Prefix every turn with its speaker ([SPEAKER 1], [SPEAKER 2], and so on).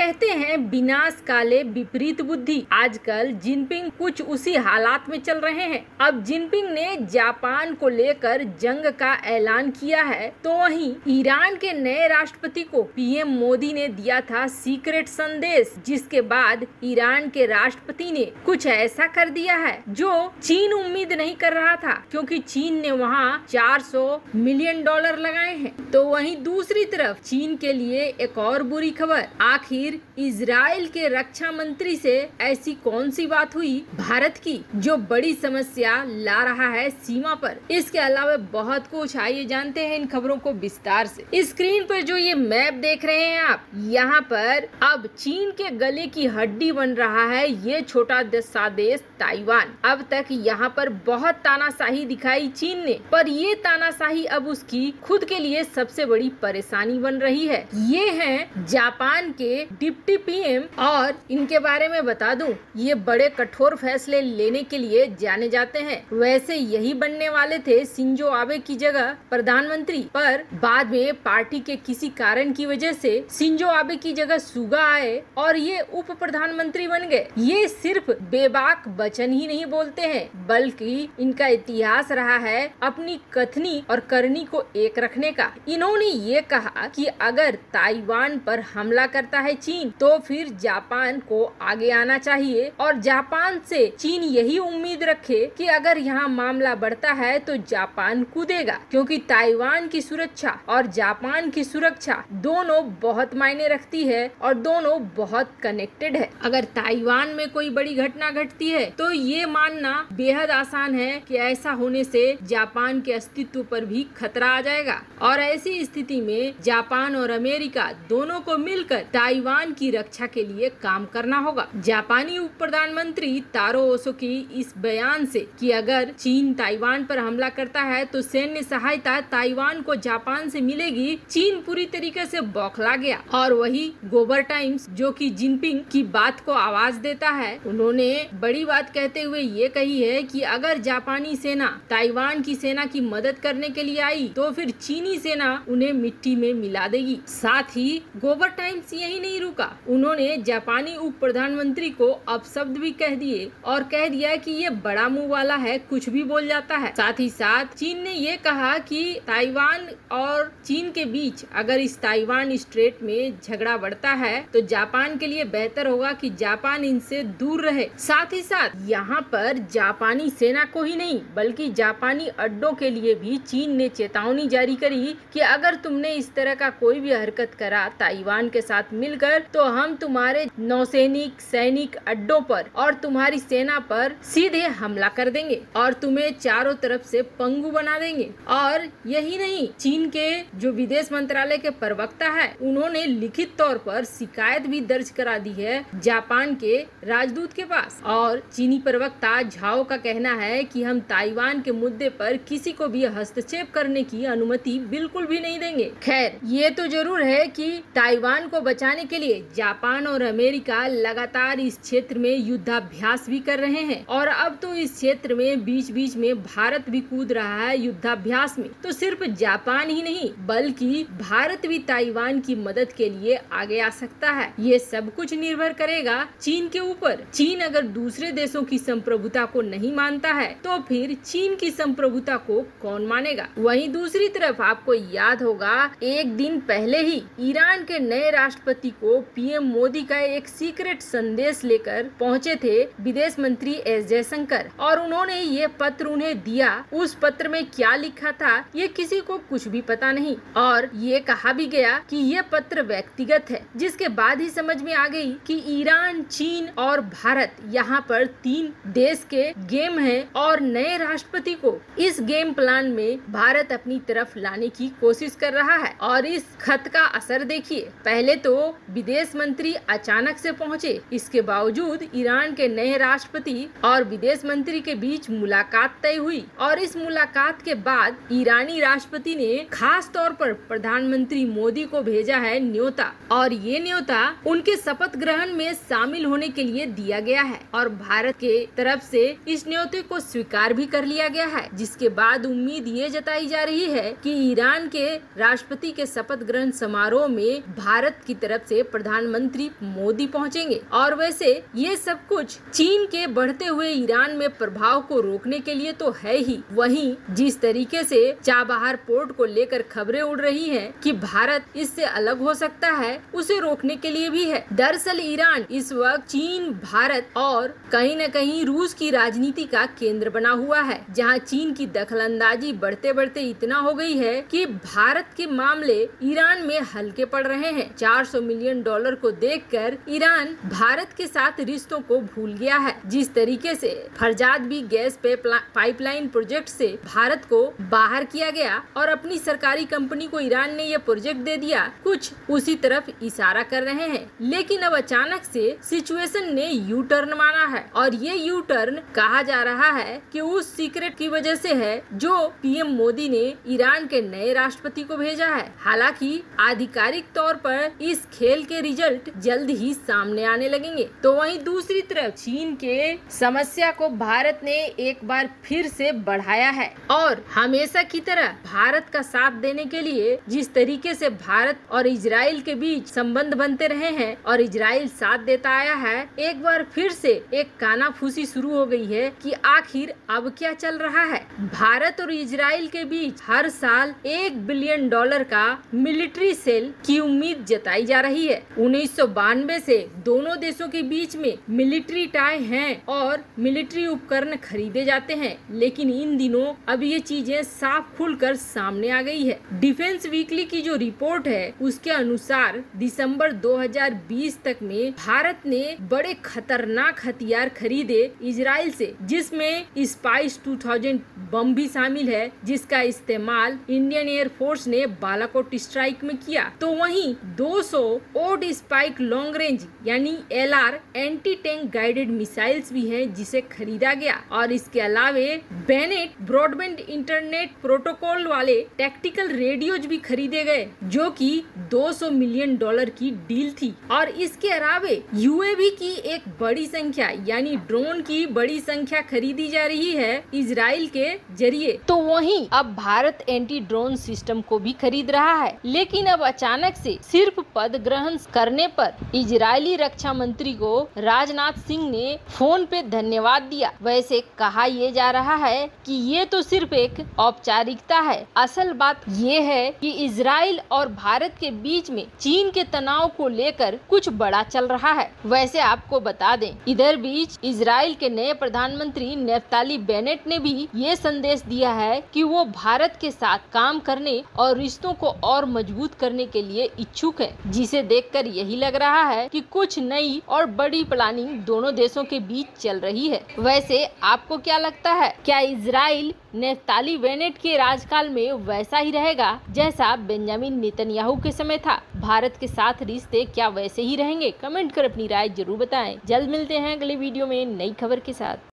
[SPEAKER 1] कहते हैं, विनाश काले विपरीत बुद्धि। आजकल जिनपिंग कुछ उसी हालात में चल रहे हैं। अब जिनपिंग ने जापान को लेकर जंग का ऐलान किया है तो वहीं ईरान के नए राष्ट्रपति को पीएम मोदी ने दिया था सीक्रेट संदेश, जिसके बाद ईरान के राष्ट्रपति ने कुछ ऐसा कर दिया है, जो चीन उम्मीद नहीं कर रहा था, क्योंकि चीन ने वहाँ 400 मिलियन डॉलर लगाए हैं। तो वहीं दूसरी तरफ़ चीन के लिए एक और बुरी खबर। आखिर इसराइल के रक्षा मंत्री से ऐसी कौन सी बात हुई? भारत की जो बड़ी समस्या ला रहा है सीमा पर। इसके अलावा बहुत कुछ। आइए जानते हैं इन खबरों को विस्तार से। स्क्रीन पर जो ये मैप देख रहे हैं आप, यहाँ पर अब चीन के गले की हड्डी बन रहा है ये छोटा सा देश ताइवान। अब तक यहाँ पर बहुत तानाशाही दिखाई चीन ने, पर ये तानाशाही अब उसकी खुद के लिए सबसे बड़ी परेशानी बन रही है। ये है जापान के डिप्टी पीएम और इनके बारे में बता दूँ, ये बड़े कठोर फैसले लेने के लिए जाने जाते हैं। वैसे यही बनने वाले थे सिंजो आबे की जगह प्रधानमंत्री पर। बाद में पार्टी के किसी कारण की वजह से सिंजो आबे की जगह सुगा आए और ये उप प्रधानमंत्री बन गए। ये सिर्फ़ बेबाक वचन ही नहीं बोलते हैं, बल्कि इनका इतिहास रहा है अपनी कथनी और करनी को एक रखने का। इन्होंने ये कहा कि अगर ताइवान पर हमला करता है चीन तो फिर जापान को आगे आना चाहिए। और जापान से चीन यही उम्मीद रखे कि अगर यहाँ मामला बढ़ता है तो जापान कूदेगा, क्योंकि ताइवान की सुरक्षा और जापान की सुरक्षा दोनों बहुत मायने रखती है और दोनों बहुत कनेक्टेड है। अगर ताइवान में कोई बड़ी घटना घटती है तो ये मानना बेहद आसान है कि ऐसा होने से जापान के अस्तित्व पर भी खतरा आ जाएगा। और ऐसी स्थिति में जापान और अमेरिका दोनों को मिलकर ताइवान की रक्षा के लिए काम करना होगा। जापानी उप प्रधानमंत्री तारो ओसो की इस बयान से कि अगर चीन ताइवान पर हमला करता है तो सैन्य सहायता ताइवान को जापान से मिलेगी। चीन पूरी तरीके से बौखला गया। और वही गोबर टाइम्स, जो कि जिनपिंग की बात को आवाज़ देता है, उन्होंने बड़ी बात कहते हुए ये कही है कि अगर जापानी सेना ताइवान की सेना की मदद करने के लिए आई तो फिर चीनी सेना उन्हें मिट्टी में मिला देगी। साथ ही गोबर टाइम्स यही नहीं रुका उन्होंने जापानी उप प्रधानमंत्री को अपशब्द भी कह दिए और कह दिया कि ये बड़ा मुँह वाला है, कुछ भी बोल जाता है। साथ ही साथ, चीन ने ये कहा कि ताइवान और चीन के बीच अगर इस ताइवान स्ट्रेट में झगड़ा बढ़ता है तो जापान के लिए बेहतर होगा कि जापान इनसे दूर रहे। साथ ही साथ, यहाँ पर जापानी सेना को ही नहीं, बल्कि जापानी अड्डों के लिए भी चीन ने चेतावनी जारी करी कि अगर तुमने इस तरह का कोई भी हरकत करा, ताइवान के साथ मिलकर तो हम तुम्हारे नौसैनिक, सैनिक अड्डों पर और तुम्हारी सेना पर सीधे हमला कर देंगे और तुम्हें चारों तरफ़ से पंगु बना देंगे। और यही नहीं, चीन के जो विदेश मंत्रालय के प्रवक्ता है, उन्होंने लिखित तौर पर शिकायत भी दर्ज करा दी है जापान के राजदूत के पास। और चीनी प्रवक्ता झाओ का कहना है कि हम ताइवान के मुद्दे पर किसी को भी हस्तक्षेप करने की अनुमति बिल्कुल भी नहीं देंगे। खैर, ये तो ज़रूर है कि ताइवान को बचाने के लिए जापान और अमेरिका लगातार इस क्षेत्र में युद्धाभ्यास भी कर रहे हैं। और अब तो इस क्षेत्र में बीच बीच में भारत भी कूद रहा है युद्धाभ्यास में। तो सिर्फ़ जापान ही नहीं, बल्कि भारत भी ताइवान की मदद के लिए आगे आ सकता है। ये सब कुछ निर्भर करेगा चीन के ऊपर। चीन अगर दूसरे देशों की संप्रभुता को नहीं मानता है तो फिर चीन की संप्रभुता को कौन मानेगा? वहीं दूसरी तरफ़ आपको याद होगा, एक दिन पहले ही ईरान के नए राष्ट्रपति को पीएम मोदी का एक सीक्रेट संदेश लेकर पहुँचे थे विदेश मंत्री एस जयशंकर। और उन्होंने ये पत्र उन्हें दिया। उस पत्र में क्या लिखा था, ये किसी को कुछ भी पता नहीं। और ये कहा भी गया कि ये पत्र व्यक्तिगत है, जिसके बाद ही समझ में आ गई कि ईरान, चीन और भारत यहाँ पर तीन देश के गेम है और नए राष्ट्रपति को इस गेम प्लान में भारत अपनी तरफ़ लाने की कोशिश कर रहा है। और इस खत का असर देखिए, पहले तो विदेश मंत्री अचानक से पहुँचे। इसके बावजूद ईरान के नए राष्ट्रपति और विदेश मंत्री के बीच मुलाकात तय हुई और इस मुलाकात के बाद ईरानी राष्ट्रपति ने खास तौर पर प्रधानमंत्री मोदी को भेजा है न्योता और ये न्योता उनके शपथ ग्रहण में शामिल होने के लिए दिया गया है और भारत के तरफ़ से इस न्योते को स्वीकार भी कर लिया गया है। जिसके बाद उम्मीद ये जताई जा रही है कि ईरान के राष्ट्रपति के शपथ ग्रहण समारोह में भारत की तरफ़ से प्रधानमंत्री मोदी पहुँचेंगे। और वैसे ये सब कुछ चीन के बढ़ते हुए ईरान में प्रभाव को रोकने के लिए तो है ही। वहीं जिस तरीके से चाबहार पोर्ट को लेकर खबरें उड़ रही हैं कि भारत इससे अलग हो सकता है, उसे रोकने के लिए भी है। दरअसल ईरान इस वक्त चीन, भारत और कहीं न कहीं रूस की राजनीति का केंद्र बना हुआ है, जहाँ चीन की दखलंदाजी बढ़ते बढ़ते इतना हो गई है कि भारत के मामले ईरान में हल्के पड़ रहे हैं। 400 मिलियन डॉलर को देखकर ईरान भारत के साथ रिश्तों को भूल गया है। जिस तरीके से फरजाद भी गैस पाइपलाइन प्रोजेक्ट से भारत को बाहर किया गया और अपनी सरकारी कंपनी को ईरान ने यह प्रोजेक्ट दे दिया, कुछ उसी तरफ़ इशारा कर रहे हैं। लेकिन अब अचानक से सिचुएशन ने यू टर्न माना है और ये यू टर्न कहा जा रहा है कि उस सीक्रेट की वजह से है जो पीएम मोदी ने ईरान के नए राष्ट्रपति को भेजा है। हालाँकि आधिकारिक तौर पर इस खेल के रिज़ल्ट जल्द ही सामने आने लगेंगे। तो वहीं दूसरी तरफ़ चीन के समस्या को भारत ने एक बार फिर से बढ़ाया है। और हमेशा की तरह भारत का साथ देने के लिए जिस तरीके से भारत और इसराइल के बीच संबंध बनते रहे हैं और इसराइल साथ देता आया है, एक बार फिर से एक कानाफूसी शुरू हो गई है कि आखिर अब क्या चल रहा है। भारत और इजराइल के बीच हर साल एक बिलियन डॉलर का मिलिट्री सेल की उम्मीद जताई जा रही है। उन्नीस से दोनों देशों के बीच में मिलिट्री टाई हैं और मिलिट्री उपकरण खरीदे जाते हैं। लेकिन इन दिनों अब ये चीज़ें साफ़ खुलकर सामने आ गई है। डिफेंस वीकली की जो रिपोर्ट है, उसके अनुसार दिसंबर 2020 तक में भारत ने बड़े खतरनाक हथियार खरीदे इसराइल से, जिसमें स्पाइस 2000 बम भी शामिल है, जिसका इस्तेमाल इंडियन एयरफोर्स ने बालाकोट स्ट्राइक में किया। तो वहीं 200 ओड स्पाइक लॉन्ग रेंज यानी LR anti tank guided missiles भी हैं जिसे खरीदा गया। और इसके अलावे बेनेट ब्रॉडबैंड इंटरनेट प्रोटोकॉल वाले टेक्टिकल रेडियोज भी खरीदे गए, जो कि 200 मिलियन डॉलर की डील थी। और इसके अलावे यूएवी की एक बड़ी संख्या, यानी ड्रोन की बड़ी संख्या खरीदी जा रही है इसराइल के ज़रिए। तो वहीं अब भारत एंटी ड्रोन सिस्टम को भी खरीद रहा है, लेकिन अब अचानक से सिर्फ़ पद ग्रहण करने पर इजरायली रक्षा मंत्री को राजनाथ सिंह ने फ़ोन पे धन्यवाद दिया। वैसे कहा यह जा रहा है कि ये तो सिर्फ़ एक औपचारिकता है। असल बात ये है कि इसराइल और भारत के बीच में चीन के तनाव को लेकर कुछ बड़ा चल रहा है। वैसे आपको बता दें, इधर बीच इसराइल के नए प्रधानमंत्री नेफ्ताली बेनेट ने भी ये संदेश दिया है कि वो भारत के साथ काम करने और रिश्तों को और मज़बूत करने के लिए इच्छुक है, जिसे देखकर यही लग रहा है कि कुछ नई और बड़ी प्लानिंग दोनों देशों के बीच चल रही है। वैसे आपको क्या लगता है, क्या इसराइल नेफ्ताली बेनेट के राजकाल में वैसा ही रहेगा जैसा बेंजामिन नेतन्याहू के समय था? भारत के साथ रिश्ते क्या वैसे ही रहेंगे? कमेंट कर अपनी राय ज़रूर बताएँ। जल्द मिलते हैं अगले वीडियो में नई खबर के साथ।